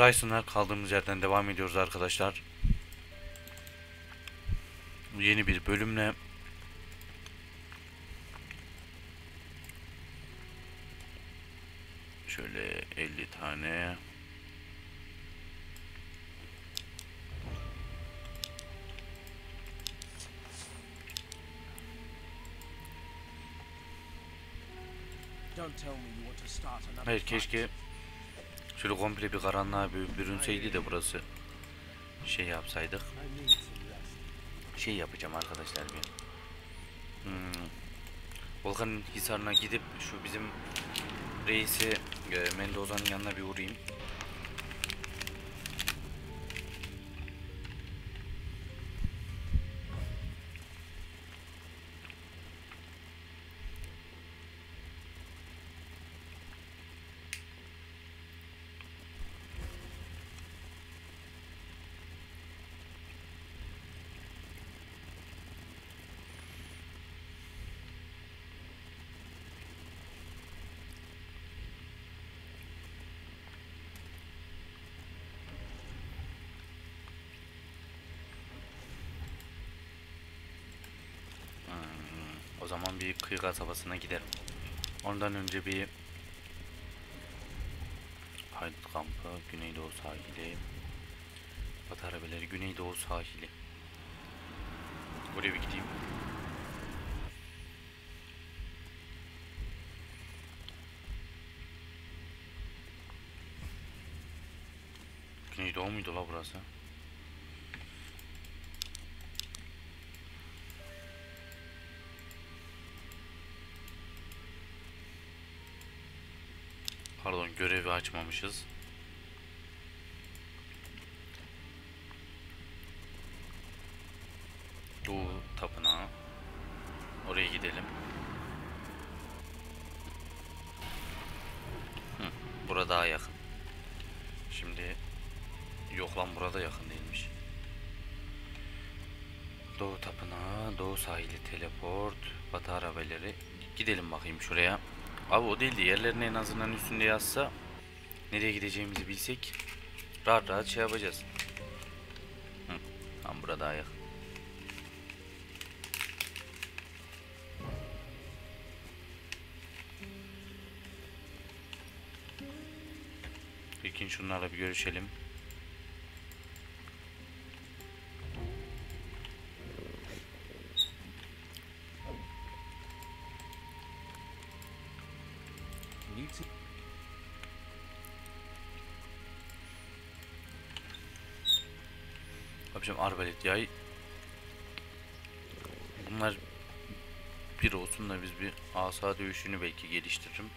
Bryson'a kaldığımız yerden devam ediyoruz arkadaşlar. Yeni bir bölümle. Şöyle 50 tane. Don't tell me you want to start another Hayır keşke şöyle komple bir karanlığa bürünseydi de burası şey yapsaydık. Şey yapacağım arkadaşlar bir. Hmm. Volkan'ın hisarına gidip şu bizim reisi e, Mendoza'nın yanına bir uğrayayım. Zaman bir kıyı kasabasına giderim. Ondan önce bir Haydut kampı, Güneydoğu sahili, Batı arabeleri, Güneydoğu sahili. Buraya bir gideyim. Güneydoğu muydu la burası? Görevi açmamışız. Abi o değil de en azından üstünde yazsa nereye gideceğimizi bilsek rahat rahat şey yapacağız. Hı, tam burada yakın. İlkin şunlarla bir görüşelim. Arbalet yay. Bunlar bir olsun da biz bir asa dövüşünü belki geliştiririm.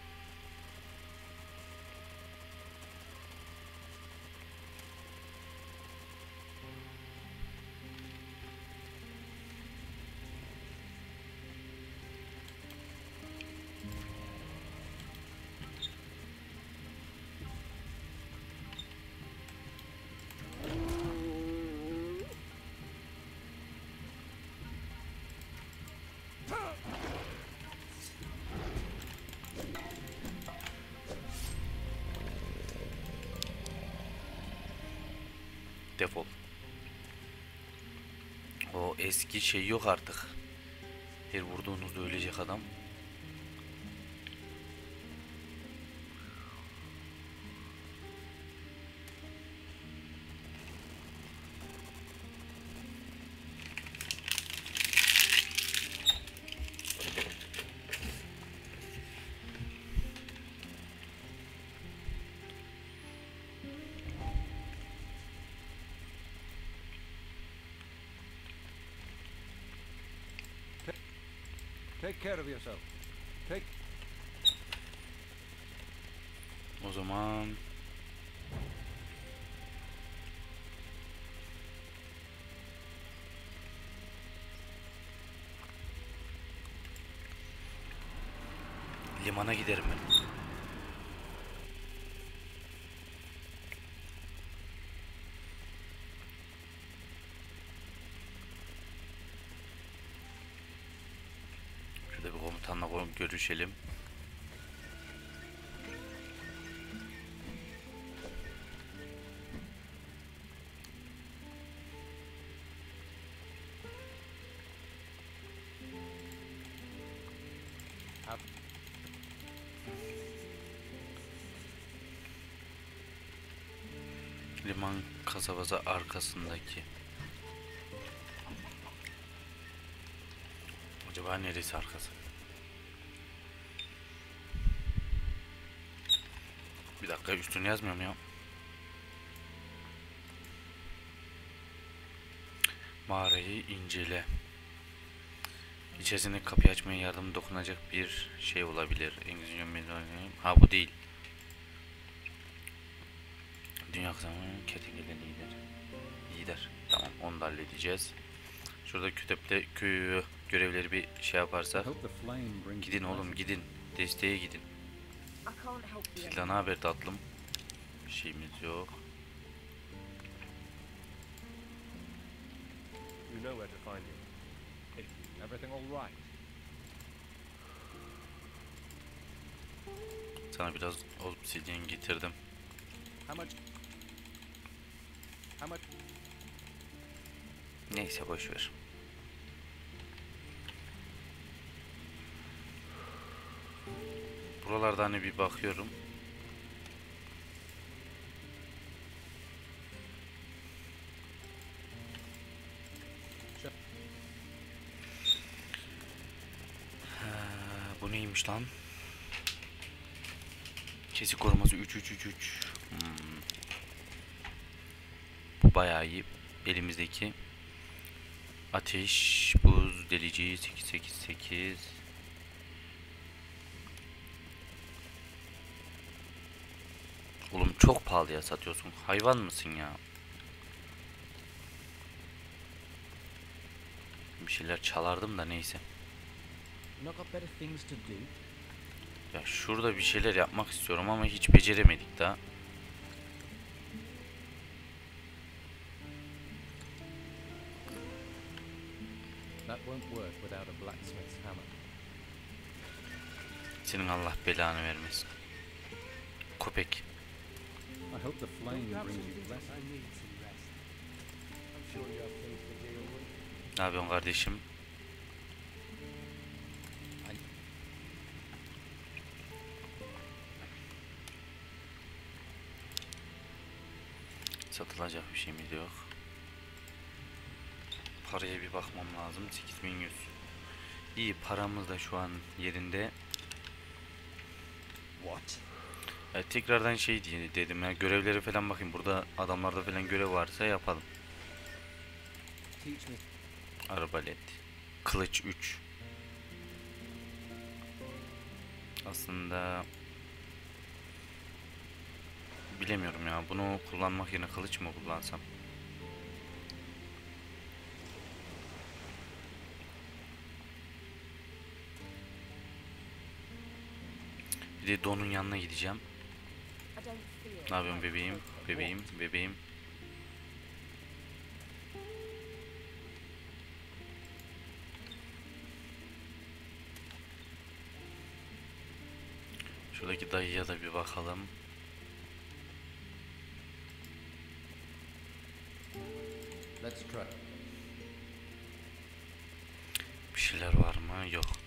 Eski şey yok artık. Her vurduğunuzda ölecek adam. Take care of yourself. Take O zaman limana giderim ben. görüşelim. Liman kasabası arkasındaki Acaba neresi arkası? Dakika üstünü yazmıyorum ya. Mağarayı incele. İçerisinde kapıyı açmaya yardım dokunacak bir şey olabilir. İngilizce mezunu. Ha bu değil. Dünya kazanımı kertenkele lider. Lider. Tamam onu da halledeceğiz. Şurada kütüpte köyü görevleri bir şey yaparsak. Gidin oğlum gidin. Desteğe gidin. Ne haber tatlım? Bir şeyimiz yok. You know where to find him. Everything all right? Sana biraz obsidyen getirdim. How much? How much? Neyse boş ver. Buralarda hani bir bakıyorum. Ha, bu neymiş lan? Kesik koruması 3 3 3 3. Hmm. Bu bayağı iyi. Elimizdeki Ateş, buz, delici 888. Oğlum çok pahalıya satıyorsun. Hayvan mısın ya? Bir şeyler çalardım da neyse. Ya şurada bir şeyler yapmak istiyorum ama hiç beceremedik daha. Senin Allah belanı vermesin. Köpek. I hope the flame brings you blessing. Ne yapıyorsun kardeşim? Satılacak bir şeyimiz yok. Paraya bir bakmam lazım. 8100. İyi paramız da şu an yerinde. What? Ya tekrardan şey diye dedim ya görevlere falan bakayım. Burada adamlarda falan görev varsa yapalım. Arbalet. Kılıç 3. Aslında bilemiyorum ya. Bunu kullanmak yerine kılıç mı kullansam? Bir de Don'un yanına gideceğim. Ne yapıyorsun bebeğim? Bebeğim, bebeğim. Şuradaki dayıya da bir bakalım. Let's try. Bir şeyler var mı? Yok.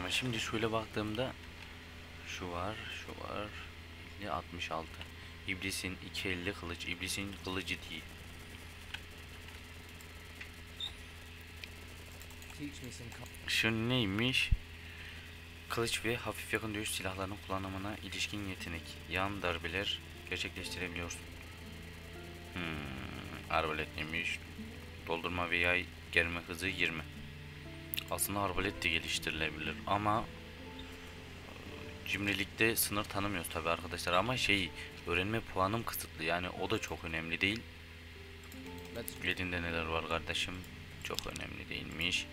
Ama şimdi şöyle baktığımda şu var, şu var. 50, 66. İblisin 250 kılıç, iblisin kılıcı değil. Şu neymiş? Kılıç ve hafif yakın dövüş silahlarının kullanımına ilişkin yetenek. Yan darbeler gerçekleştirebiliyorsun. Hmm, arbalet neymiş? Doldurma ve yay germe hızı 20. Aslında arbalet de geliştirilebilir ama e, cimrilikte sınır tanımıyoruz tabi arkadaşlar ama şey öğrenme puanım kısıtlı yani o da çok önemli değil. Elinde neler var kardeşim? Çok önemli değilmiş.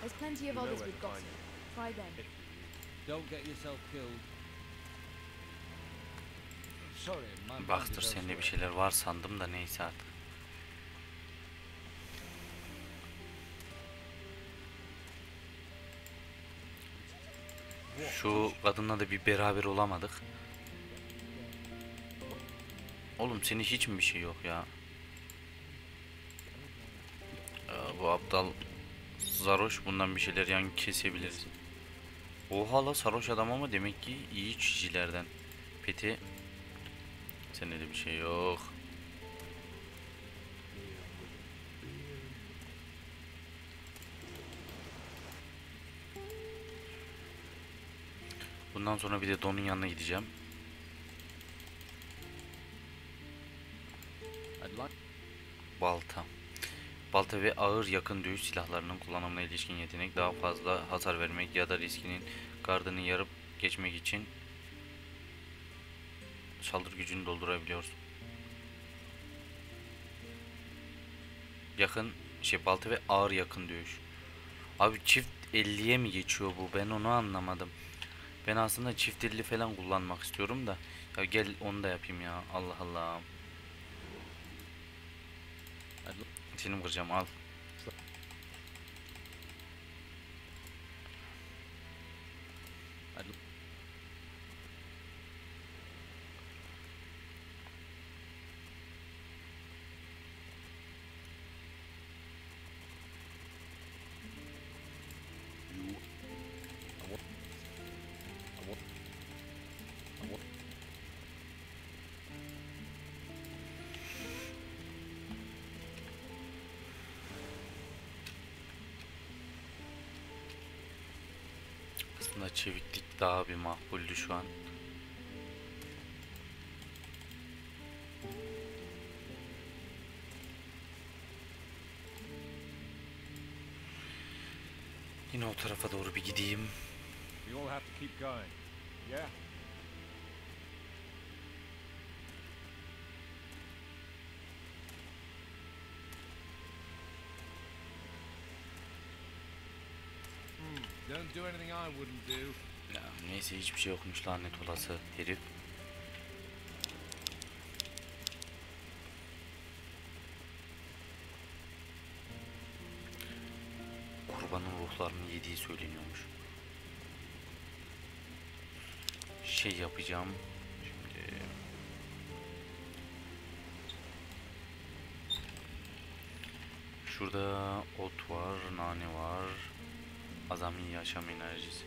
There's plenty of others where with Try them. Don't get yourself killed. sorry, my is sende bir şeyler var sandım da neyse artık. Şu kadınla da bir beraber olamadık. Oğlum senin hiç mi bir şey yok ya? Aa, bu aptal Zaroş bundan bir şeyler yan kesebiliriz. Oha la sarhoş adam ama demek ki iyi çizicilerden. Peti Sende de bir şey yok. Bundan sonra bir de Don'un yanına gideceğim. Balta. Balta ve ağır yakın dövüş silahlarının kullanımına ilişkin yetenek daha fazla hasar vermek ya da riskinin gardını yarıp geçmek için saldırı gücünü doldurabiliyorsun. Yakın şey balta ve ağır yakın dövüş. Abi çift 50'ye mi geçiyor bu? Ben onu anlamadım. Ben aslında çift 50 falan kullanmak istiyorum da. Ya gel onu da yapayım ya. Allah Allah. I'd Seni vuracağım al. Aslında çeviklik daha bir makbuldü şu an. Yine o tarafa doğru bir gideyim. We all have to keep going. Yeah? Hmm, don't do anything I wouldn't do. Ya, neyse hiçbir şey yokmuş lanet olası herif. Kurbanın ruhlarını yediği söyleniyormuş. Şey yapacağım. Şurada ot var, nane var. Azami yaşam enerjisi.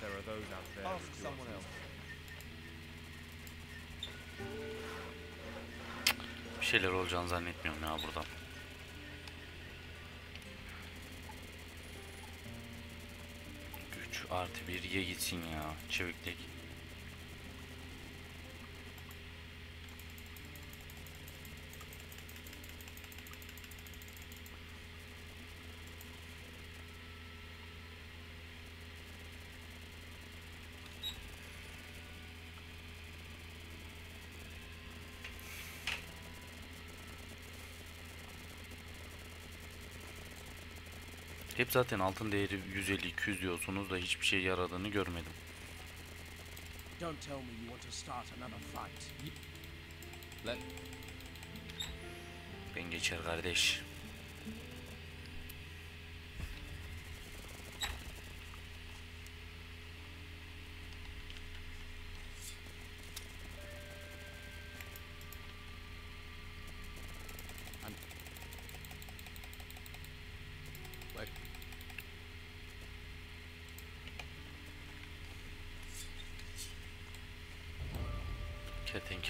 There are those out there. Ask someone else. Bir şeyler olacağını zannetmiyorum ya buradan. Artı bir ye gitsin ya. Çeviklik. Hep zaten altın değeri 150-200 diyorsunuz da hiçbir şey yaradığını görmedim. Don't tell me you want to start another fight. Let Ben geçer kardeş.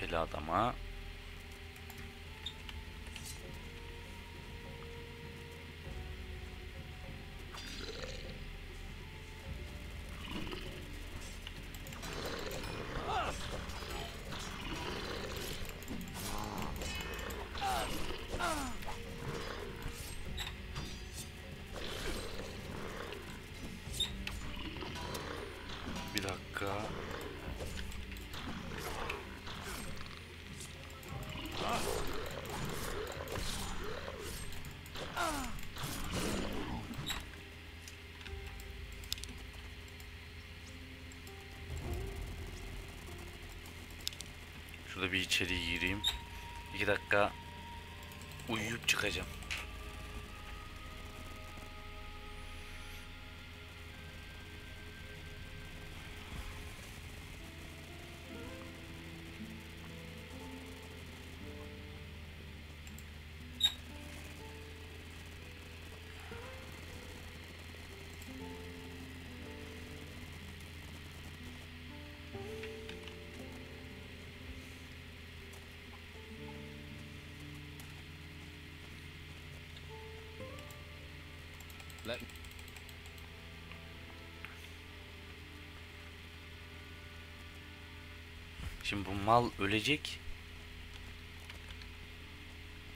Kertenkele adama. Şurada bir içeri gireyim. 2 dakika uyuyup çıkacağım. Şimdi bu mal ölecek.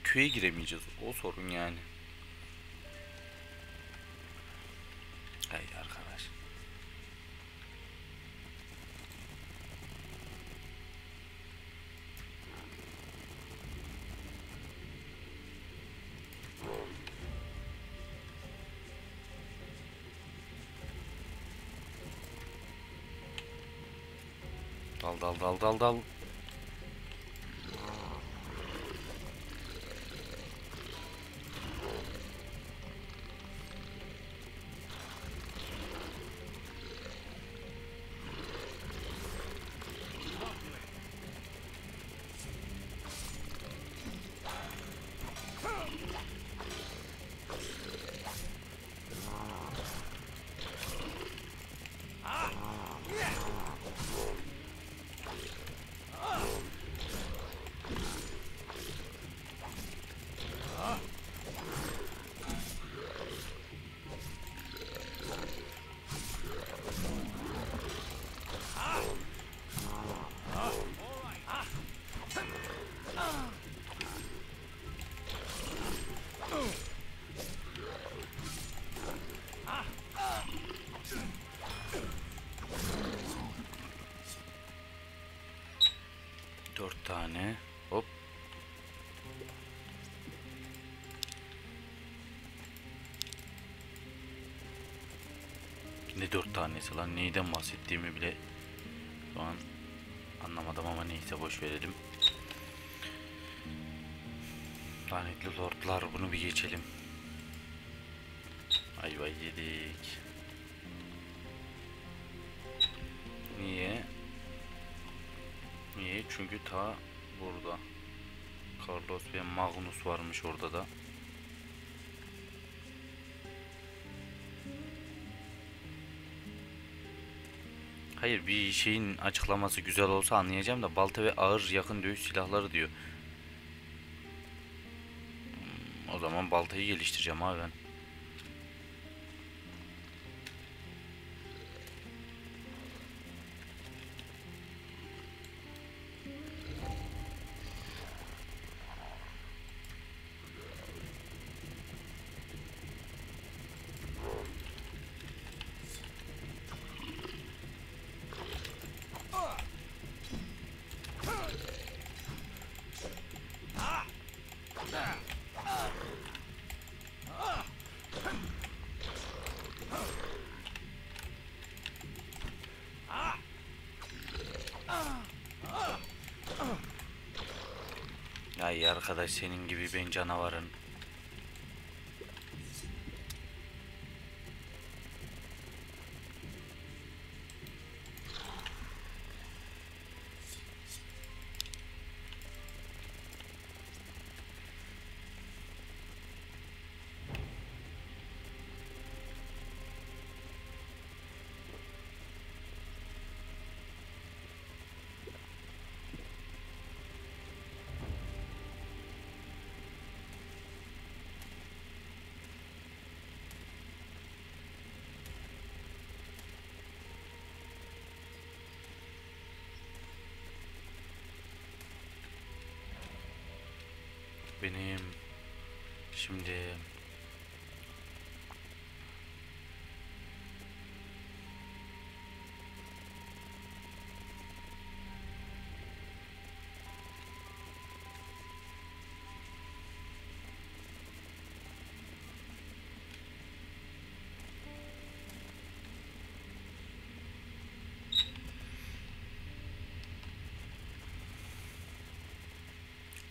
Köye giremeyeceğiz. O sorun yani. Dal dal dal dal dal. Tane. Hop. Ne dört tanesi lan neyden bahsettiğimi bile şu an anlamadım ama neyse boş verelim. Lanetli lordlar bunu bir geçelim. Ayva yedik. Niye? Niye? Çünkü ta burada. Carlos ve Magnus varmış orada da. Hayır bir şeyin açıklaması güzel olsa anlayacağım da balta ve ağır yakın dövüş silahları diyor. Hmm, O zaman baltayı geliştireceğim abi ben. Ay arkadaş senin gibi ben canavarın.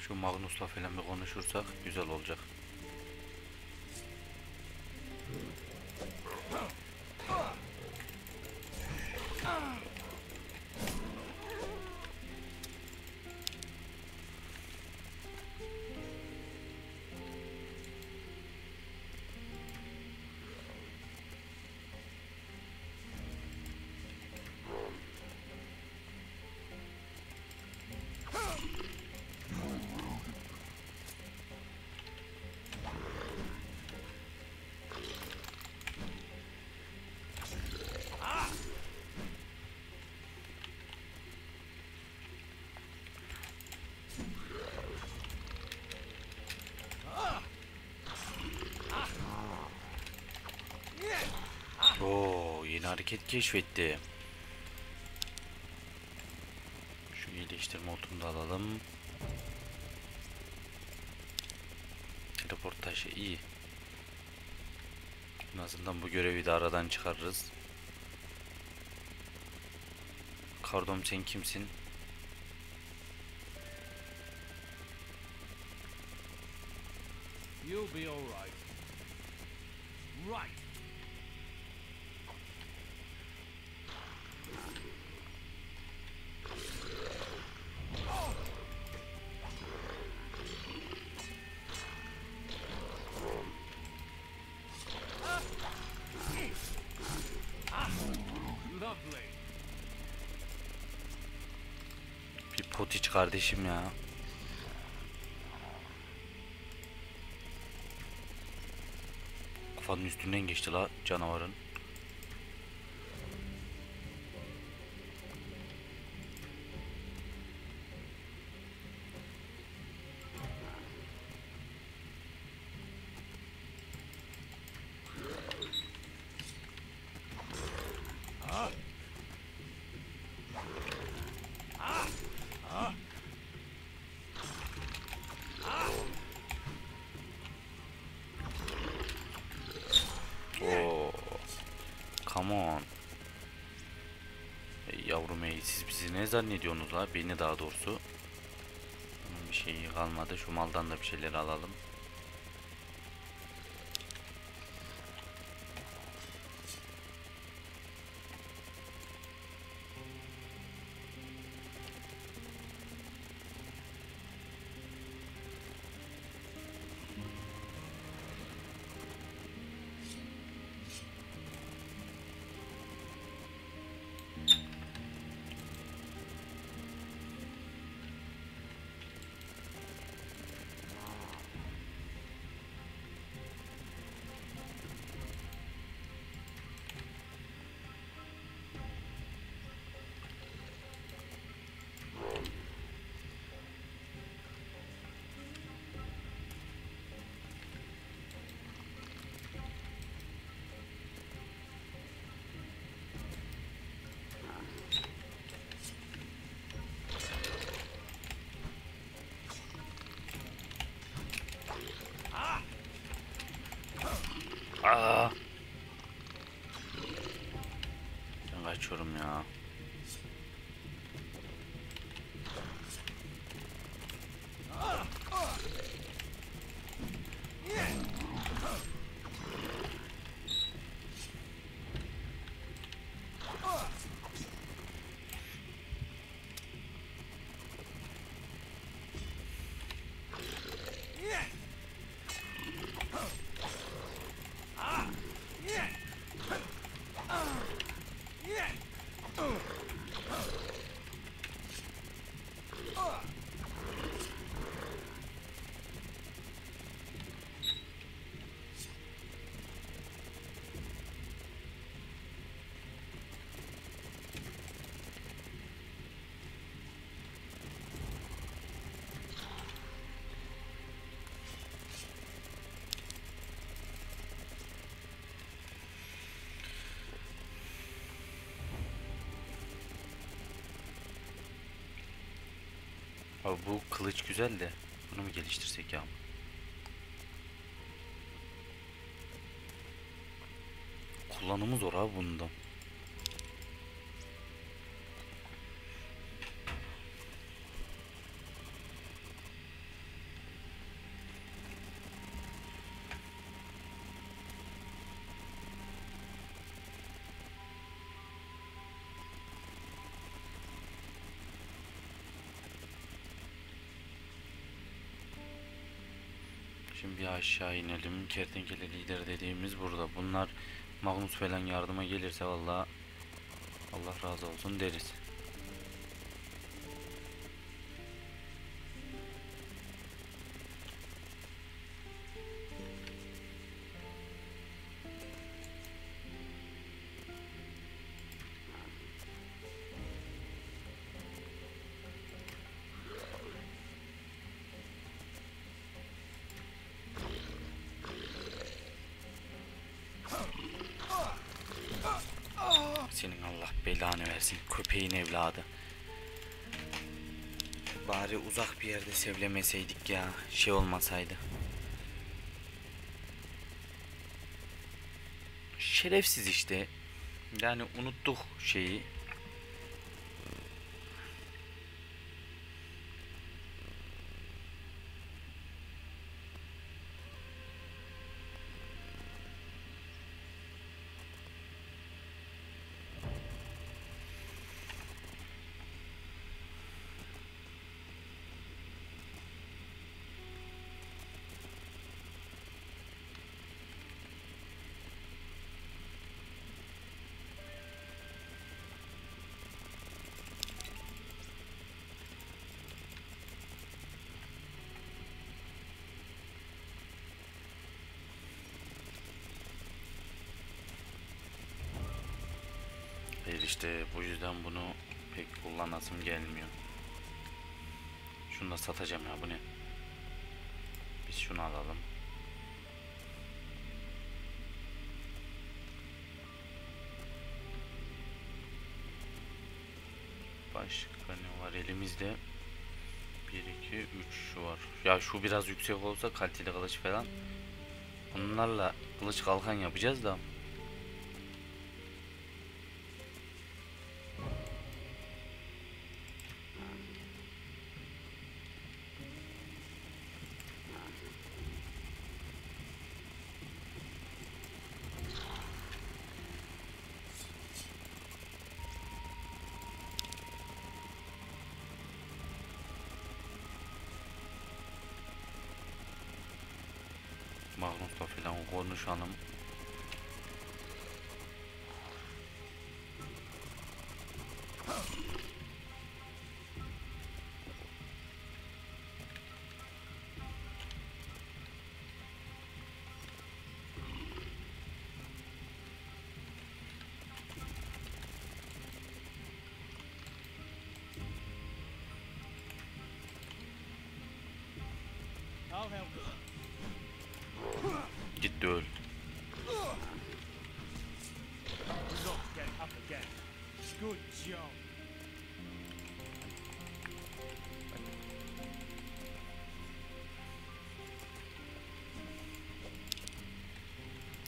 Şu Magnus'la falan bir konuşursak güzel olacak. Hareket keşfetti. Şu iyileştirme otunu da alalım. Teleport taşı iyi. En azından bu görevi de aradan çıkarırız. Kardom sen kimsin? Bir pot iç kardeşim ya. Kafanın üstünden geçti la canavarın. Ne zannediyorsunuz la? Beni daha doğrusu. Bir şeyi kalmadı. Şu maldan da bir şeyler alalım. Ben kaçıyorum ya. Abi bu kılıç güzel de bunu mu geliştirsek ya? Kullanımı zor abi bundan. Aşağı inelim. Kertenkele lider dediğimiz burada. Bunlar Magnus falan yardıma gelirse vallahi Allah razı olsun deriz. Belanı versin köpeğin evladı. Bari uzak bir yerde sevlemeseydik ya. Şey olmasaydı. Şerefsiz işte. Yani unuttuk şeyi. İşte bu yüzden bunu pek kullanasım gelmiyor. Şunu da satacağım ya bu ne? Biz şunu alalım. Başka ne var elimizde? 1, 2, 3 şu var. Ya şu biraz yüksek olsa kaliteli kılıç falan. Bunlarla kılıç kalkan yapacağız da. Konuşalım. I'll help. Gitti öl.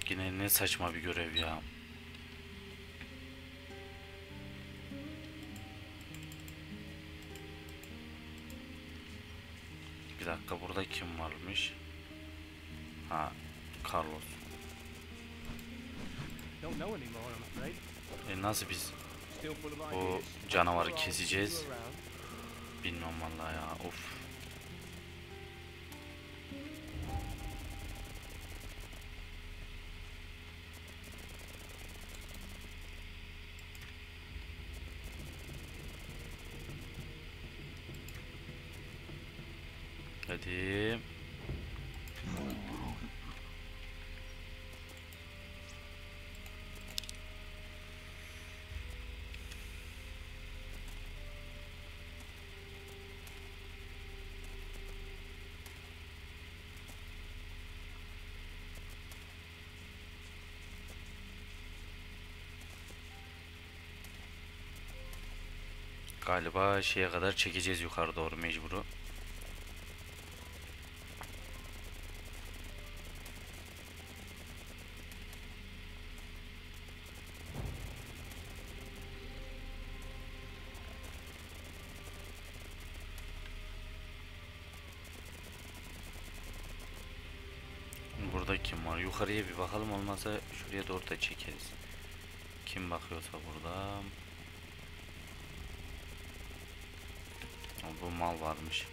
Yine ne saçma bir görev ya. Bir dakika burada kim varmış? Ha, Carlos. Don't know anymore, I'm afraid. E nasıl biz İdeas. canavarı keseceğiz? Bilmem vallahi ya. Of. Galiba şeye kadar çekeceğiz yukarı doğru mecburu. Burada kim var? Yukarıya bir bakalım olmazsa şuraya doğru da çekeriz. Kim bakıyorsa burada. Bu mal varmış.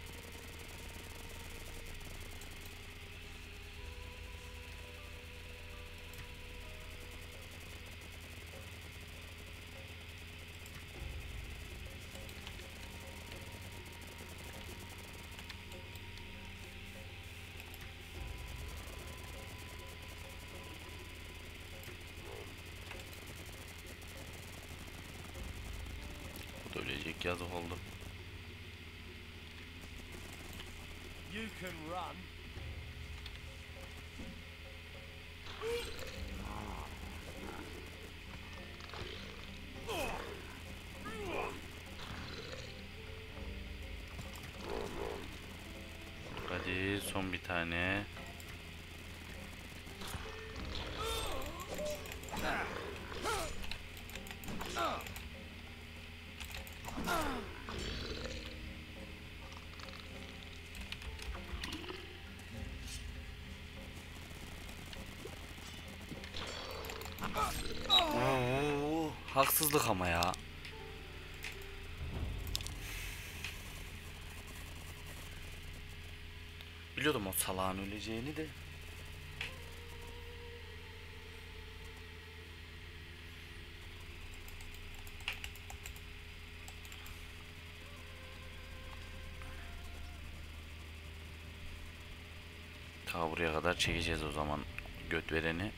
ölecek yazık oldu. Run. Hadi son bir tane. Oo, haksızlık ama ya. Biliyordum o salağın öleceğini de. Ta buraya kadar çekeceğiz o zaman göt vereni.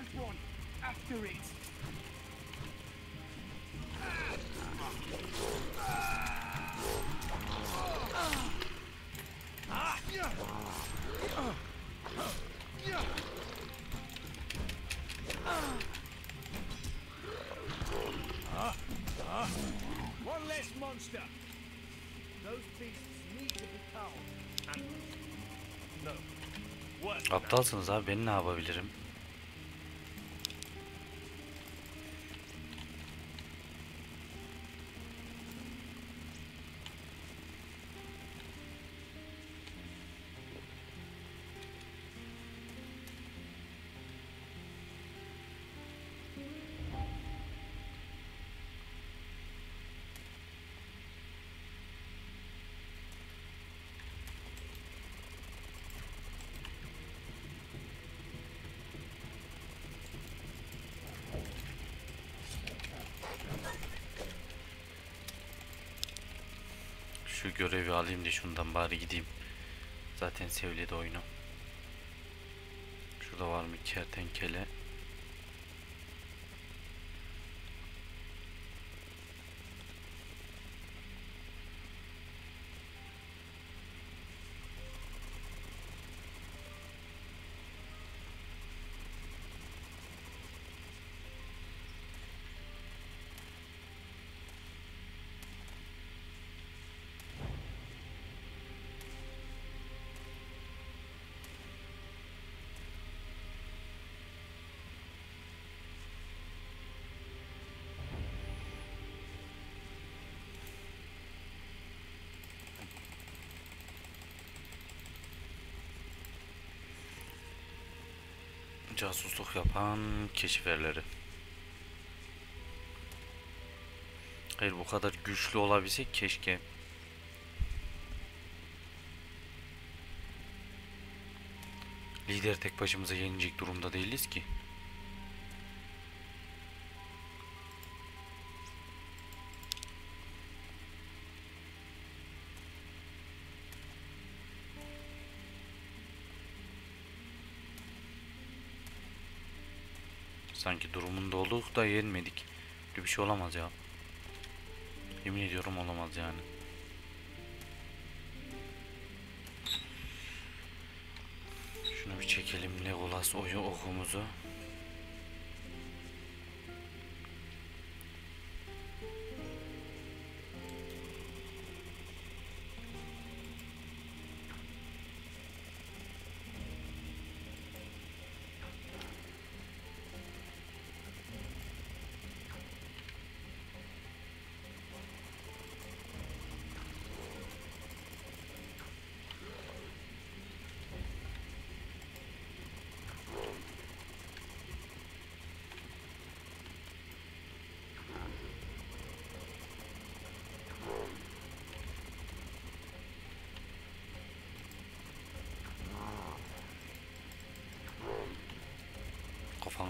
There's one. After it. One less monster. Those beasts need to be. And no. Aptalsınız abi ben ne yapabilirim? Alayım da şundan bari gideyim. Zaten sevledi oyunu. Şurada var mı kertenkele? casusluk yapan keşiferleri. Hayır bu kadar güçlü olabilsek keşke. Lider tek başımıza yenecek durumda değiliz ki. Da yenmedik. Böyle bir şey olamaz ya. Yemin ediyorum olamaz yani. Şunu bir çekelim Legolas oyu okumuzu.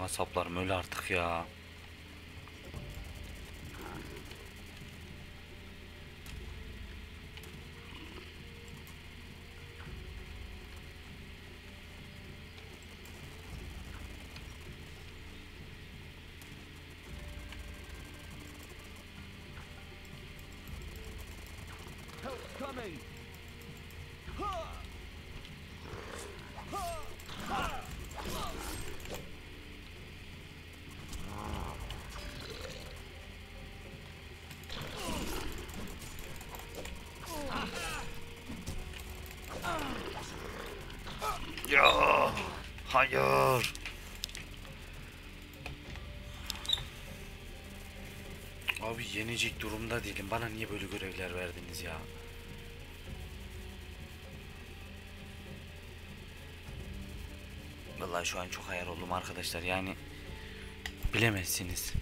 Saplarım öyle artık ya. Yenecek durumda değilim. Bana niye böyle görevler verdiniz ya? Vallahi şu an çok hayal oldum arkadaşlar. Yani bilemezsiniz.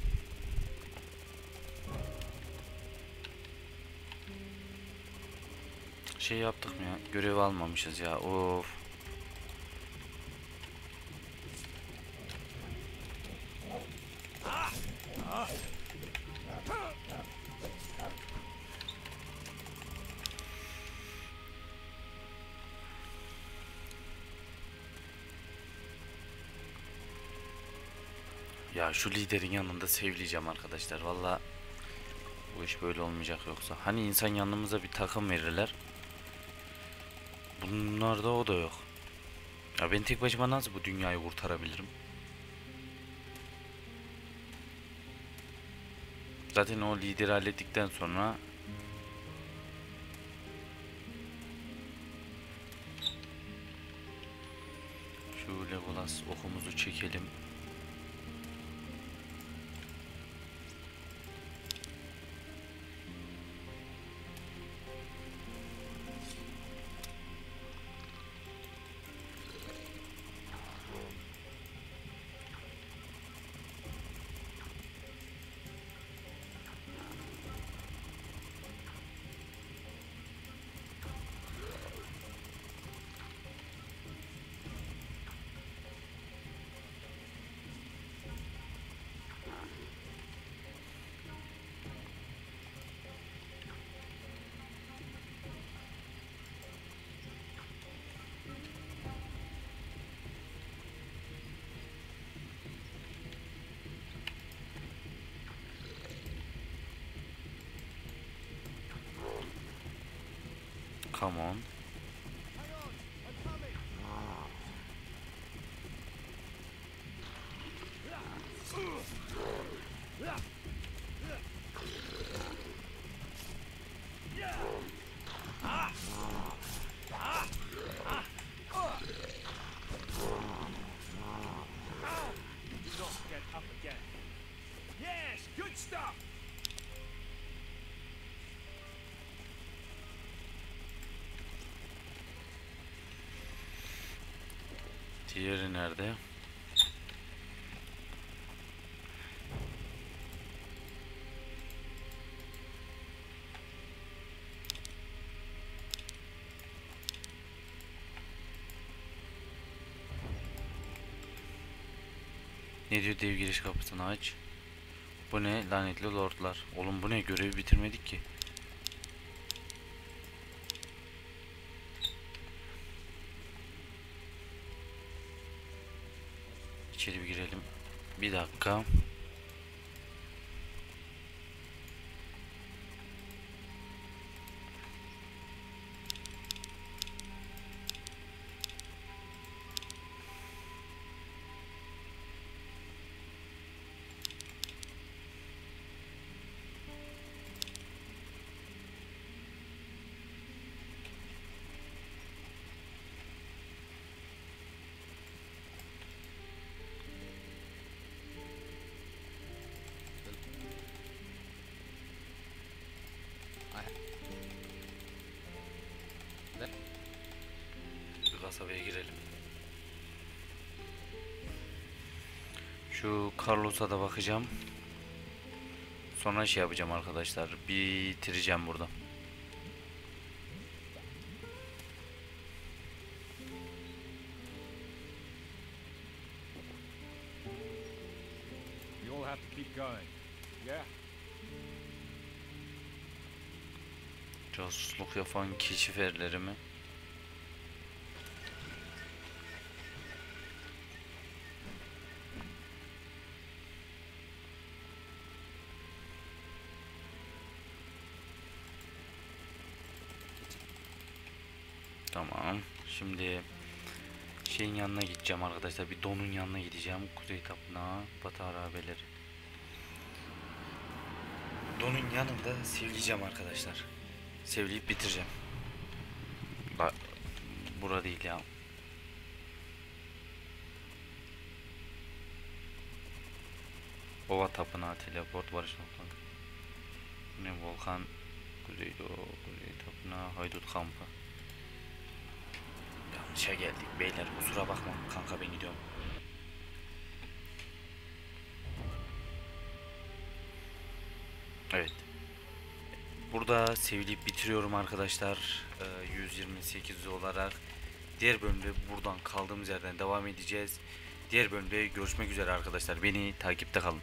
Şey yaptık mı ya? Görev almamışız ya. Of. Şu liderin yanında sevleyeceğim arkadaşlar. Valla bu iş böyle olmayacak yoksa. Hani insan yanımıza bir takım verirler. Bunlarda o da yok. Ya ben tek başıma nasıl bu dünyayı kurtarabilirim? Zaten o lideri hallettikten sonra şu Legolas okumuzu çekelim. Come on. Diğeri nerede? Ne diyor dev giriş kapısını aç. Bu ne lanetli lordlar. Oğlum bu ne görevi bitirmedik ki. Bir dakika. Carlos'a da bakacağım. Sonra şey yapacağım arkadaşlar. Bitireceğim burada. You'll have to keep going. Yeah? Casusluk yapan keşif erleri mi? Şimdi şeyin yanına gideceğim arkadaşlar. Bir donun yanına gideceğim. Kuzey Tapınağı, Batı Harabeleri. Donun yanında sevleyeceğim arkadaşlar. Sevleyip bitireceğim. Bak bura değil ya. Ova Tapınağı, Teleport, Barış Noktaları. Ne Volkan, Kuzeydoğu, Kuzey Tapınağı, Haydut Kampı. Yanlışa geldik beyler kusura bakma kanka ben gidiyorum. Evet. Burada sevilip bitiriyorum arkadaşlar. Ee, 128 olarak. Diğer bölümde buradan kaldığımız yerden devam edeceğiz. Diğer bölümde görüşmek üzere arkadaşlar. Beni takipte kalın.